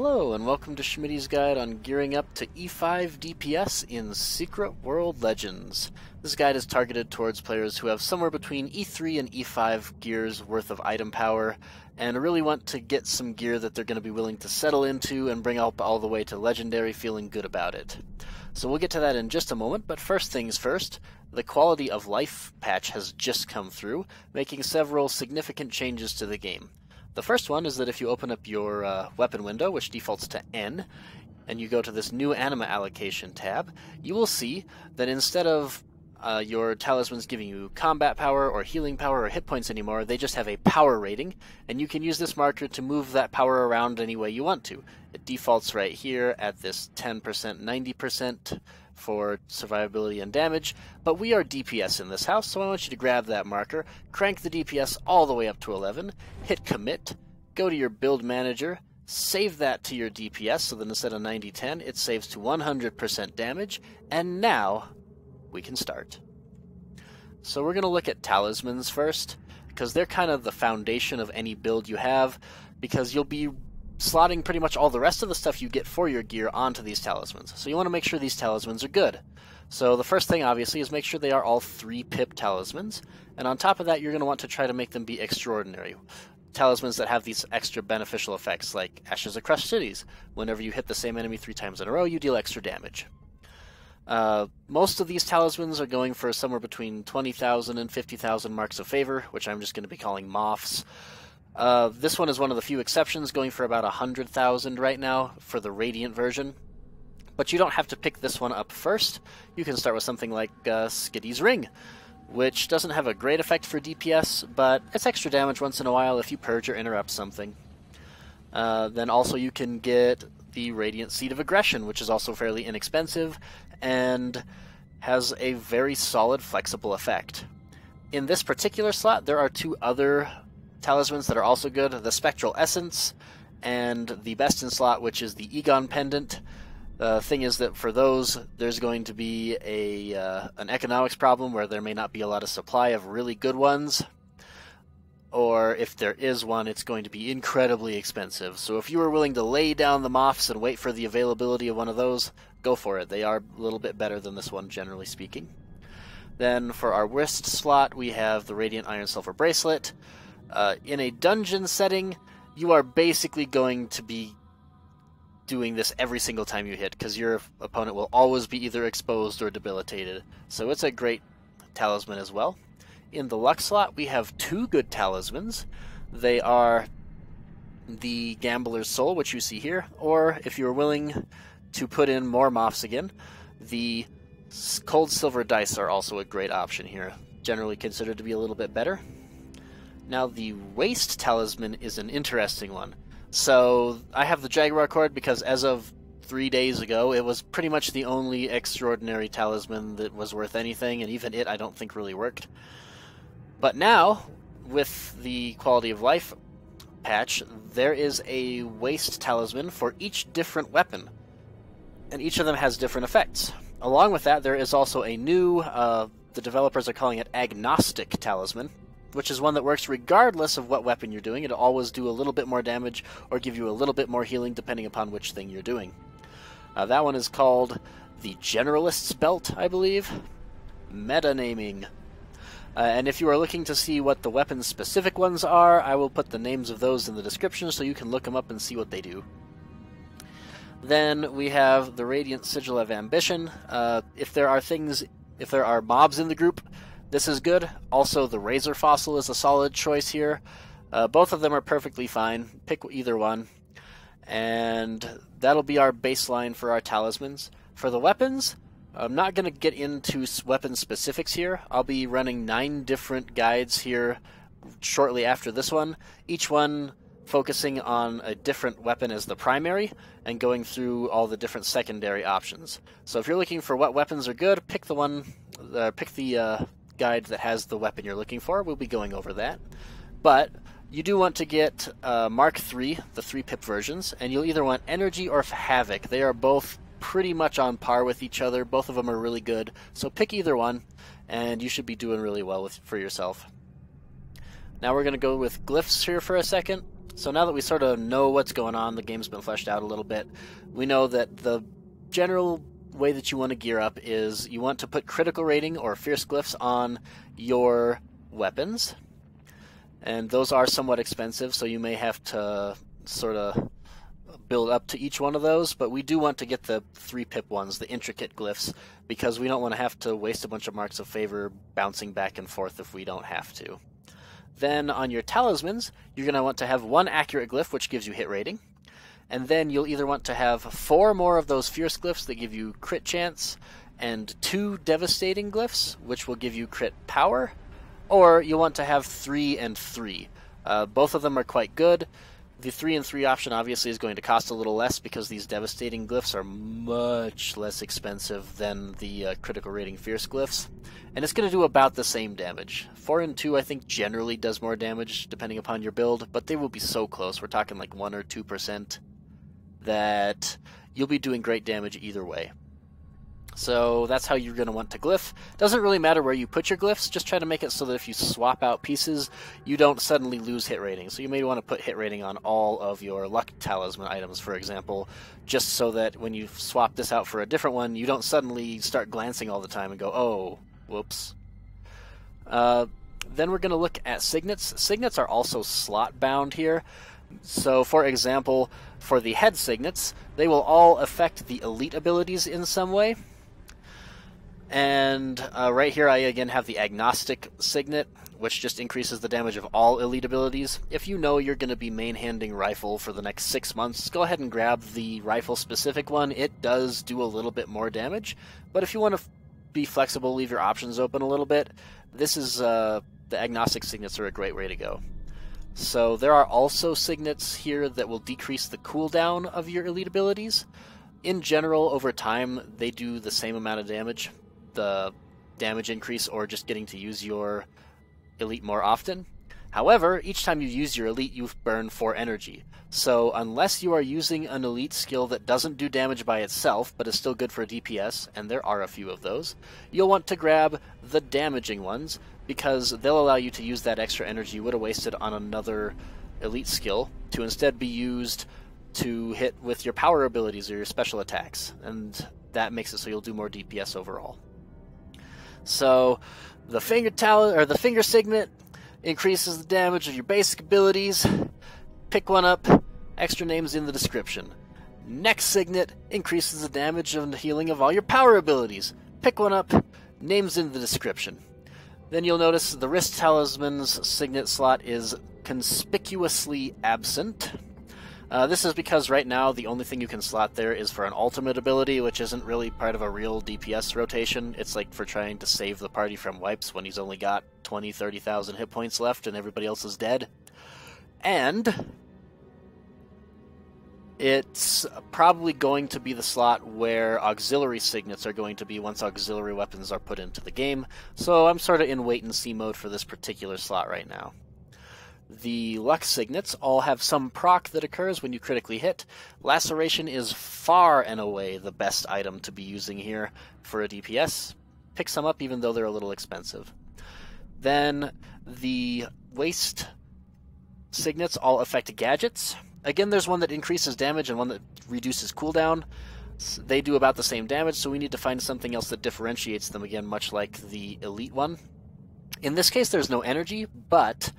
Hello, and welcome to Schmidy's Guide on gearing up to E5 DPS in Secret World Legends. This guide is targeted towards players who have somewhere between E3 and E5 gears worth of item power, and really want to get some gear that they're going to be willing to settle into and bring up all the way to Legendary feeling good about it. So we'll get to that in just a moment, but first things first, the quality of life patch has just come through, making several significant changes to the game. The first one is that if you open up your uh, weapon window, which defaults to N, and you go to this new anima allocation tab, you will see that instead of uh, your talismans giving you combat power or healing power or hit points anymore, they just have a power rating, and you can use this marker to move that power around any way you want to. It defaults right here at this 10%, 90% for survivability and damage, but we are DPS in this house, so I want you to grab that marker, crank the DPS all the way up to 11, hit commit, go to your build manager, save that to your DPS so that instead of 90-10, it saves to 100% damage, and now we can start. So we're going to look at talismans first, because they're kind of the foundation of any build you have, because you'll be slotting pretty much all the rest of the stuff you get for your gear onto these talismans. So you want to make sure these talismans are good. So the first thing, obviously, is make sure they are all three pip talismans. And on top of that, you're going to want to try to make them be extraordinary. Talismans that have these extra beneficial effects, like Ashes of Crushed Cities. Whenever you hit the same enemy three times in a row, you deal extra damage. Uh, most of these talismans are going for somewhere between 20,000 and 50,000 marks of favor, which I'm just going to be calling moths. Uh, this one is one of the few exceptions, going for about 100,000 right now for the Radiant version. But you don't have to pick this one up first. You can start with something like uh, Skitty's Ring, which doesn't have a great effect for DPS, but it's extra damage once in a while if you purge or interrupt something. Uh, then also you can get the Radiant Seed of Aggression, which is also fairly inexpensive and has a very solid flexible effect. In this particular slot, there are two other talismans that are also good the Spectral Essence and the best in slot, which is the Egon Pendant. The thing is that for those, there's going to be a uh, an economics problem where there may not be a lot of supply of really good ones, or if there is one, it's going to be incredibly expensive. So if you are willing to lay down the moths and wait for the availability of one of those, go for it. They are a little bit better than this one, generally speaking. Then for our wrist slot, we have the Radiant Iron Silver Bracelet. Uh, in a dungeon setting, you are basically going to be doing this every single time you hit because your opponent will always be either exposed or debilitated. So it's a great talisman as well. In the luck slot, we have two good talismans. They are the Gambler's Soul, which you see here, or if you're willing to put in more moths again, the Cold Silver Dice are also a great option here. Generally considered to be a little bit better. Now, the Waist talisman is an interesting one. So, I have the Jaguar cord because as of three days ago, it was pretty much the only extraordinary talisman that was worth anything, and even it I don't think really worked. But now, with the quality of life patch, there is a waist talisman for each different weapon, and each of them has different effects. Along with that, there is also a new, uh, the developers are calling it agnostic talisman, which is one that works regardless of what weapon you're doing. It'll always do a little bit more damage or give you a little bit more healing depending upon which thing you're doing. Uh, that one is called the Generalist's Belt, I believe. Meta naming. Uh, and if you are looking to see what the weapon specific ones are, I will put the names of those in the description so you can look them up and see what they do. Then we have the Radiant Sigil of Ambition. Uh, if there are things, if there are mobs in the group, this is good. Also, the Razor Fossil is a solid choice here. Uh, both of them are perfectly fine. Pick either one. And that'll be our baseline for our talismans. For the weapons, I'm not going to get into weapon specifics here. I'll be running nine different guides here shortly after this one. Each one focusing on a different weapon as the primary and going through all the different secondary options. So if you're looking for what weapons are good, pick the one, uh, pick the uh, guide that has the weapon you're looking for. We'll be going over that. But you do want to get uh, Mark III, the three pip versions, and you'll either want Energy or Havoc. They are both pretty much on par with each other. Both of them are really good. So pick either one, and you should be doing really well with for yourself. Now we're going to go with glyphs here for a second. So now that we sort of know what's going on, the game's been fleshed out a little bit, we know that the general way that you want to gear up is you want to put critical rating or fierce glyphs on your weapons. And those are somewhat expensive, so you may have to sort of build up to each one of those, but we do want to get the three pip ones, the intricate glyphs, because we don't want to have to waste a bunch of marks of favor bouncing back and forth if we don't have to. Then on your talismans, you're going to want to have one accurate glyph, which gives you hit rating. And then you'll either want to have four more of those fierce glyphs that give you crit chance, and two devastating glyphs, which will give you crit power, or you'll want to have three and three. Uh, both of them are quite good. The 3 and 3 option obviously is going to cost a little less because these devastating glyphs are much less expensive than the uh, critical rating fierce glyphs. And it's going to do about the same damage. 4 and 2 I think generally does more damage depending upon your build, but they will be so close. We're talking like 1 or 2% that you'll be doing great damage either way. So that's how you're going to want to glyph. Doesn't really matter where you put your glyphs, just try to make it so that if you swap out pieces, you don't suddenly lose hit rating. So you may want to put hit rating on all of your luck talisman items, for example, just so that when you swap this out for a different one, you don't suddenly start glancing all the time and go, oh, whoops. Uh, then we're going to look at signets. Signets are also slot bound here. So, for example, for the head signets, they will all affect the elite abilities in some way. And uh, right here, I again have the agnostic signet, which just increases the damage of all elite abilities. If you know you're going to be main handing rifle for the next six months, go ahead and grab the rifle specific one. It does do a little bit more damage, but if you want to be flexible, leave your options open a little bit, this is uh, the agnostic signets are a great way to go. So there are also signets here that will decrease the cooldown of your elite abilities. In general, over time, they do the same amount of damage, the damage increase or just getting to use your elite more often. However, each time you use your elite, you burn 4 energy. So, unless you are using an elite skill that doesn't do damage by itself, but is still good for DPS, and there are a few of those, you'll want to grab the damaging ones, because they'll allow you to use that extra energy you would have wasted on another elite skill to instead be used to hit with your power abilities or your special attacks, and that makes it so you'll do more DPS overall. So the finger talent or the finger signet increases the damage of your basic abilities. Pick one up. Extra names in the description. Next signet increases the damage and healing of all your power abilities. Pick one up. Names in the description. Then you'll notice the wrist talisman's signet slot is conspicuously absent. Uh, this is because right now the only thing you can slot there is for an ultimate ability, which isn't really part of a real DPS rotation. It's like for trying to save the party from wipes when he's only got 20, 30,000 hit points left and everybody else is dead. And it's probably going to be the slot where auxiliary signets are going to be once auxiliary weapons are put into the game. So I'm sort of in wait and see mode for this particular slot right now. The luck signets all have some proc that occurs when you critically hit. Laceration is far and away the best item to be using here for a DPS. Pick some up even though they're a little expensive. Then the waist signets all affect gadgets. Again, there's one that increases damage and one that reduces cooldown. They do about the same damage, so we need to find something else that differentiates them again, much like the elite one. In this case, there's no energy, but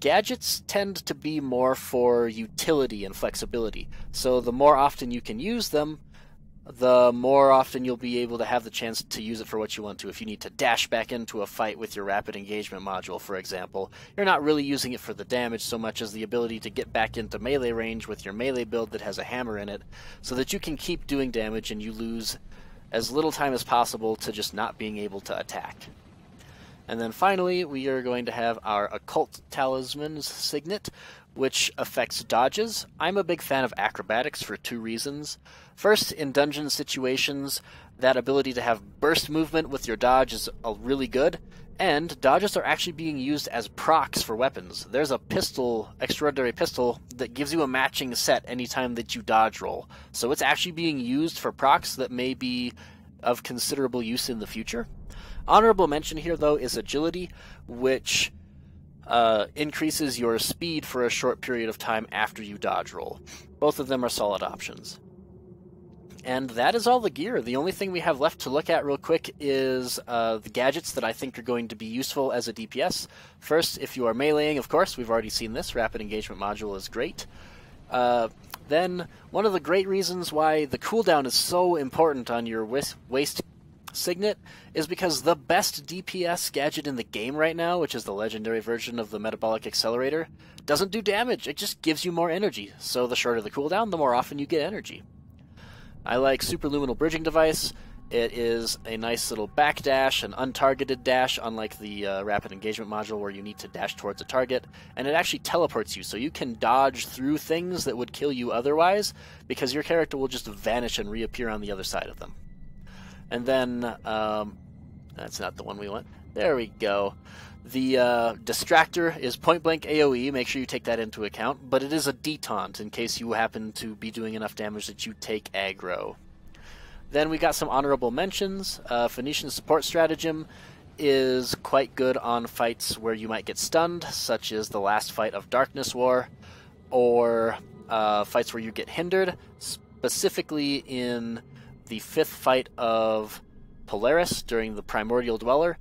gadgets tend to be more for utility and flexibility. So the more often you can use them, the more often you'll be able to have the chance to use it for what you want to. If you need to dash back into a fight with your rapid engagement module, for example, you're not really using it for the damage so much as the ability to get back into melee range with your melee build that has a hammer in it, so that you can keep doing damage and you lose as little time as possible to just not being able to attack. And then finally, we are going to have our Occult Talisman's Signet, which affects dodges. I'm a big fan of acrobatics for two reasons. First, in dungeon situations, that ability to have burst movement with your dodge is uh, really good, and dodges are actually being used as procs for weapons. There's a pistol, extraordinary pistol, that gives you a matching set anytime that you dodge roll. So it's actually being used for procs that may be of considerable use in the future. Honorable mention here, though, is agility, which uh, increases your speed for a short period of time after you dodge roll. Both of them are solid options. And that is all the gear. The only thing we have left to look at real quick is uh, the gadgets that I think are going to be useful as a DPS. First, if you are meleeing, of course, we've already seen this. Rapid Engagement Module is great. Uh, then, one of the great reasons why the cooldown is so important on your waist signet is because the best DPS gadget in the game right now, which is the legendary version of the Metabolic Accelerator, doesn't do damage. It just gives you more energy. So the shorter the cooldown, the more often you get energy. I like Superluminal Bridging Device. It is a nice little backdash, an untargeted dash, unlike the uh, Rapid Engagement module where you need to dash towards a target. And it actually teleports you, so you can dodge through things that would kill you otherwise, because your character will just vanish and reappear on the other side of them. And then, um, that's not the one we want. There we go. The uh, distractor is point blank AoE. Make sure you take that into account. But it is a detaunt in case you happen to be doing enough damage that you take aggro. Then we got some honorable mentions. Uh, Phoenician support stratagem is quite good on fights where you might get stunned, such as the last fight of Darkness War, or uh, fights where you get hindered, specifically in the fifth fight of Polaris during the Primordial Dweller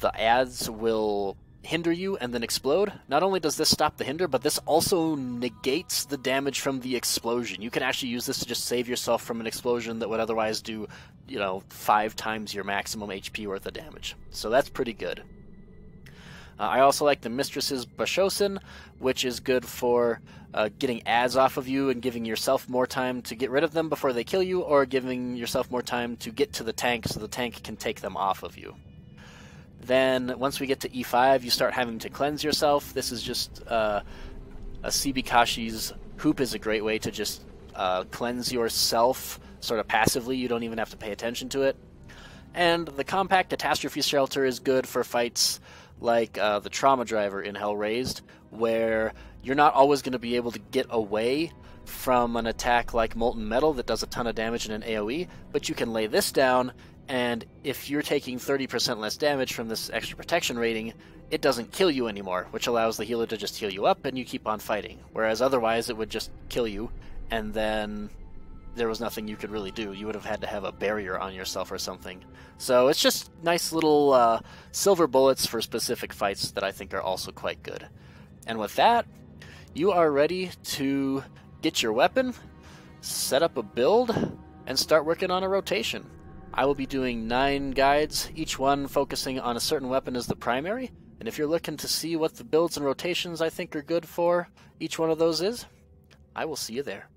the ads will hinder you and then explode. Not only does this stop the hinder, but this also negates the damage from the explosion. You can actually use this to just save yourself from an explosion that would otherwise do, you know, five times your maximum HP worth of damage. So that's pretty good. Uh, I also like the Mistress's Bashosin, which is good for uh, getting ads off of you and giving yourself more time to get rid of them before they kill you, or giving yourself more time to get to the tank so the tank can take them off of you. Then once we get to E5, you start having to cleanse yourself. This is just uh, a Sibikashi's hoop is a great way to just uh, cleanse yourself sort of passively. You don't even have to pay attention to it. And the compact catastrophe shelter is good for fights like uh, the trauma driver in Hell Raised, where you're not always going to be able to get away from an attack like Molten Metal that does a ton of damage in an AoE, but you can lay this down and if you're taking 30% less damage from this extra protection rating, it doesn't kill you anymore, which allows the healer to just heal you up and you keep on fighting. Whereas otherwise, it would just kill you, and then there was nothing you could really do. You would have had to have a barrier on yourself or something. So it's just nice little uh, silver bullets for specific fights that I think are also quite good. And with that, you are ready to get your weapon, set up a build, and start working on a rotation. I will be doing nine guides, each one focusing on a certain weapon as the primary. And if you're looking to see what the builds and rotations I think are good for each one of those is, I will see you there.